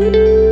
Música